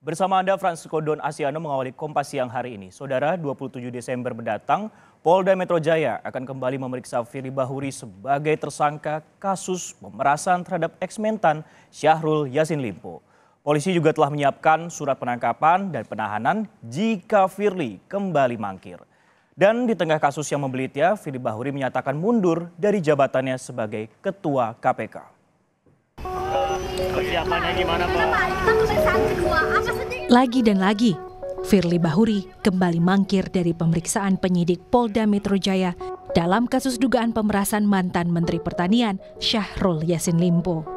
Bersama Anda, Francisco Don Asiano mengawali Kompas siang hari ini. Saudara, 27 Desember mendatang, Polda Metro Jaya akan kembali memeriksa Firly Bahuri sebagai tersangka kasus pemerasan terhadap eksmentan Syahrul Yasin Limpo. Polisi juga telah menyiapkan surat penangkapan dan penahanan jika Firly kembali mangkir. Dan di tengah kasus yang membelitnya, Firly Bahuri menyatakan mundur dari jabatannya sebagai Ketua KPK. Persiapannya gimana? Lagi dan lagi, Firly Bahuri kembali mangkir dari pemeriksaan penyidik Polda Metro Jaya dalam kasus dugaan pemerasan mantan Menteri Pertanian Syahrul Yassin Limpo.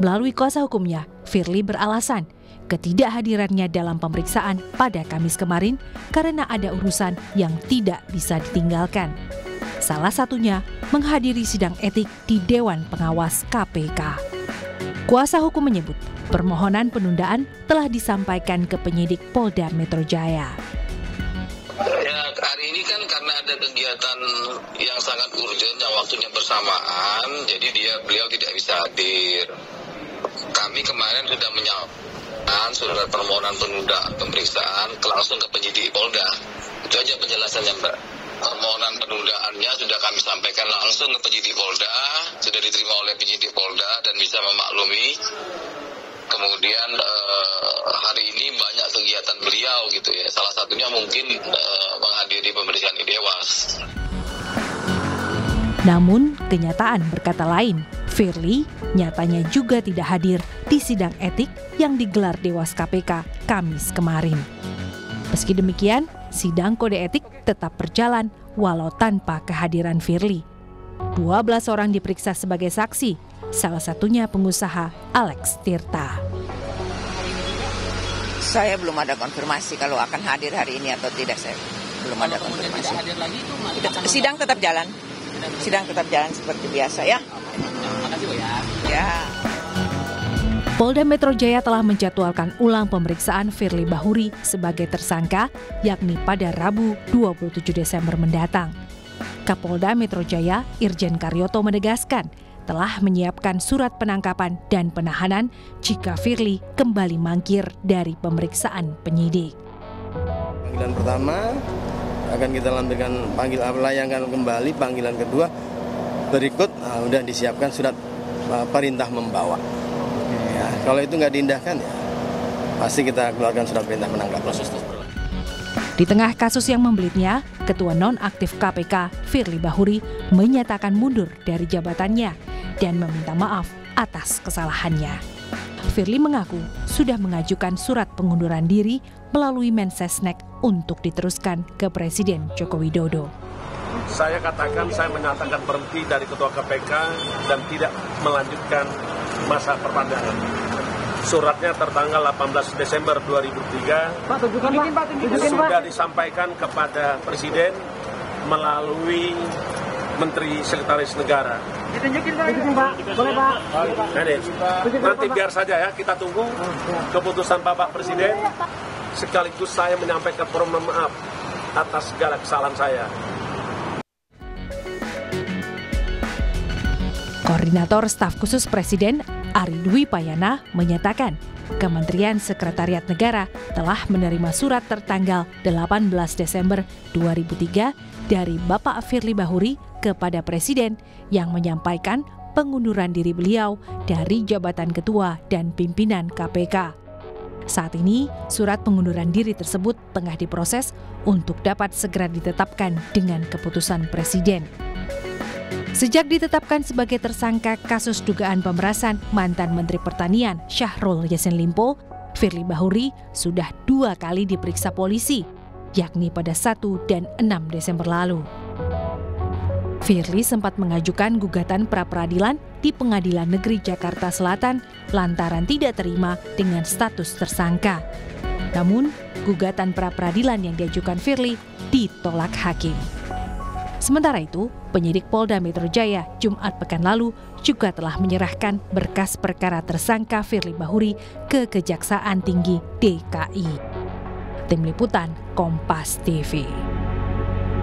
Melalui kuasa hukumnya, Firly beralasan ketidakhadirannya dalam pemeriksaan pada Kamis kemarin karena ada urusan yang tidak bisa ditinggalkan. Salah satunya menghadiri sidang etik di Dewan Pengawas KPK. Kuasa hukum menyebut permohonan penundaan telah disampaikan ke penyidik Polda Metro Jaya. Ya, hari ini kan karena ada kegiatan yang sangat urgent yang waktunya bersamaan, jadi dia beliau tidak bisa hadir. Kami kemarin sudah menyampaikan surat permohonan penundaan pemeriksaan langsung ke penyidik Polda. Itu aja penjelasannya, Mbak permohonan penundaannya sudah kami sampaikan langsung ke penyidik Polda, sudah diterima oleh penyidik bisa memaklumi. Kemudian eh, hari ini banyak kegiatan beliau gitu ya. Salah satunya mungkin eh, menghadiri pemeriksaan di Dewas. Namun, kenyataan berkata lain. Firly nyatanya juga tidak hadir di sidang etik yang digelar Dewas KPK Kamis kemarin. Meski demikian, sidang kode etik tetap berjalan walau tanpa kehadiran Firly. 12 orang diperiksa sebagai saksi, salah satunya pengusaha Alex Tirta. Saya belum ada konfirmasi kalau akan hadir hari ini atau tidak saya belum ada konfirmasi. hadir lagi itu Sidang tetap jalan. Sidang tetap jalan seperti biasa ya. Terima kasih ya. Ya. Polda Metro Jaya telah menjadwalkan ulang pemeriksaan Firly Bahuri sebagai tersangka, yakni pada Rabu 27 Desember mendatang. Kapolda Metro Jaya, Irjen Karyoto menegaskan, telah menyiapkan surat penangkapan dan penahanan jika Firly kembali mangkir dari pemeriksaan penyidik. Panggilan pertama akan kita lampirkan panggil layankan kembali, panggilan kedua berikut nah, udah disiapkan surat uh, perintah membawa. Ya, kalau itu nggak diindahkan ya pasti kita keluarkan surat perintah menangkap proses tersebut. Di tengah kasus yang membelitnya, Ketua Nonaktif KPK Firly Bahuri menyatakan mundur dari jabatannya dan meminta maaf atas kesalahannya. Firly mengaku sudah mengajukan surat pengunduran diri melalui Mensesnek untuk diteruskan ke Presiden Joko Widodo. Saya katakan saya menyatakan berhenti dari Ketua KPK dan tidak melanjutkan masa perpanjangan. Suratnya tertanggal 18 Desember 2003 Pak, tunjukkan Pak. Tunjukkan Pak. sudah disampaikan kepada Presiden melalui Menteri Sekretaris Negara. Ditunjukin Pak. Tunjukin Pak. Boleh Pak. Jadi, nanti biar saja ya kita tunggu keputusan Bapak Presiden. Sekaligus saya menyampaikan permohonan maaf atas segala kesalahan saya. Koordinator Staf Khusus Presiden Ari Dwi Payana menyatakan Kementerian Sekretariat Negara telah menerima surat tertanggal 18 Desember 2003 dari Bapak Firly Bahuri kepada Presiden yang menyampaikan pengunduran diri beliau dari jabatan ketua dan pimpinan KPK. Saat ini, surat pengunduran diri tersebut tengah diproses untuk dapat segera ditetapkan dengan keputusan Presiden. Sejak ditetapkan sebagai tersangka kasus dugaan pemerasan mantan Menteri Pertanian Syahrul Yassin Limpo, Firly Bahuri sudah dua kali diperiksa polisi, yakni pada 1 dan 6 Desember lalu. Firly sempat mengajukan gugatan pra-peradilan di Pengadilan Negeri Jakarta Selatan lantaran tidak terima dengan status tersangka. Namun, gugatan pra-peradilan yang diajukan Firly ditolak hakim. Sementara itu, penyidik Polda Metro Jaya Jumat pekan lalu juga telah menyerahkan berkas perkara tersangka Firly Bahuri ke Kejaksaan Tinggi DKI. Tim Liputan Kompas TV.